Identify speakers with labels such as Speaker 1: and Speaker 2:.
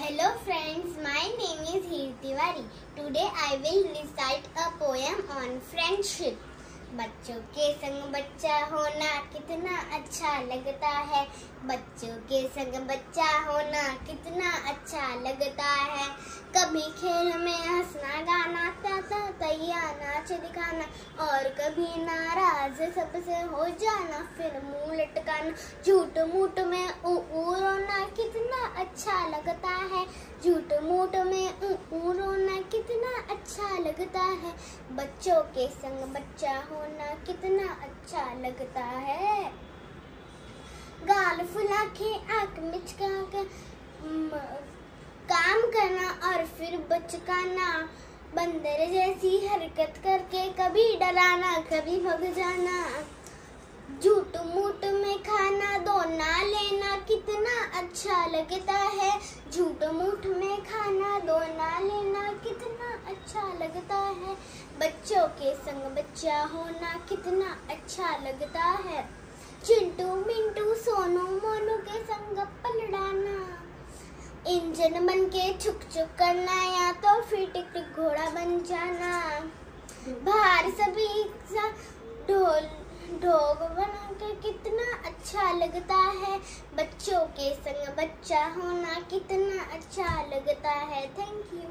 Speaker 1: Hello friends, my name is Heer Tiwari. Today I will recite a poem on friendship. बच्चों के संग बच्चा होना कितना अच्छा लगता है बच्चों के संग बच्चा होना कितना अच्छा लगता है कभी खेल में हंसना, गाना, ताता तैया नाच, दिखाना, और कभी नाराज़, सबसे हो जाना, फिर मुँह लटकाना। झूठ मूठ में ऊ रोना कितना अच्छा लगता है। झूठ मूठ में ऊ रोना कितना अच्छा लगता है। बच्चों के संग बच्चा होना कितना अच्छा लगता है। गाल फुला के आँख मिचका काम करना फिर बचकाना, बंदर जैसी हरकत करके कभी डराना, कभी भग जाना। झूठ मूठ में खाना दो ना लेना कितना अच्छा लगता है। झूठ मूठ में खाना दो ना लेना कितना अच्छा लगता है। बच्चों के संग बच्चा होना कितना अच्छा लगता है। इंजन बन के छुक छुक करना या तो फिर टिक टिक घोड़ा बन जाना। बाहर सभी ढोल, ढोग बना के कितना अच्छा लगता है। बच्चों के संग बच्चा होना कितना अच्छा लगता है। Thank you